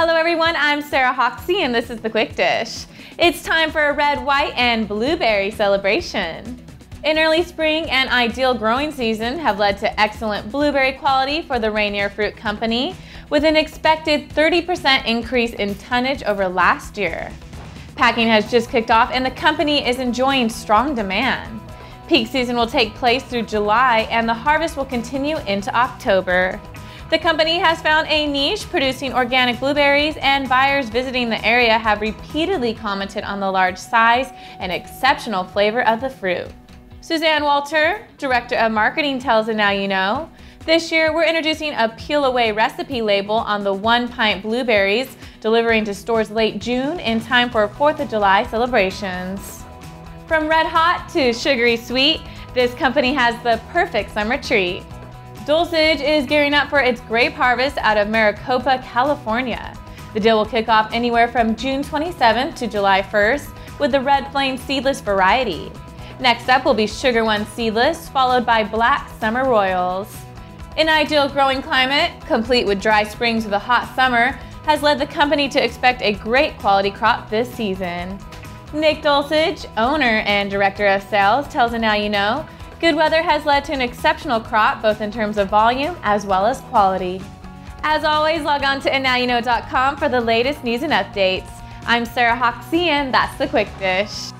Hello everyone, I'm Sarah Hoxie and this is the Quick Dish. It's time for a red, white, and blueberry celebration. In early spring and ideal growing season have led to excellent blueberry quality for the Rainier Fruit Company, with an expected 30% increase in tonnage over last year. Packing has just kicked off and the company is enjoying strong demand. Peak season will take place through July and the harvest will continue into October. The company has found a niche producing organic blueberries, and buyers visiting the area have repeatedly commented on the large size and exceptional flavor of the fruit. Suzanne Wolter, Director of Marketing, tells AndNowUKnow. This year, we're introducing a peel away recipe label on the one pint blueberries, delivering to stores late June in time for 4th of July celebrations. From red hot to sugary sweet, this company has the perfect summer treat. Dulcich is gearing up for its grape harvest out of Maricopa, California. The deal will kick off anywhere from June 27th to July 1st with the Red Flame seedless variety. Next up will be Sugar One seedless, followed by Black Summer Royals. An ideal growing climate, complete with dry springs with a hot summer, has led the company to expect a great quality crop this season. Nick Dulcich, owner and director of sales, tells Now You Know Good weather has led to an exceptional crop, both in terms of volume as well as quality. As always, log on to andnowuknow.com for the latest news and updates. I'm Sarah Hoxie, and that's the Quick Dish.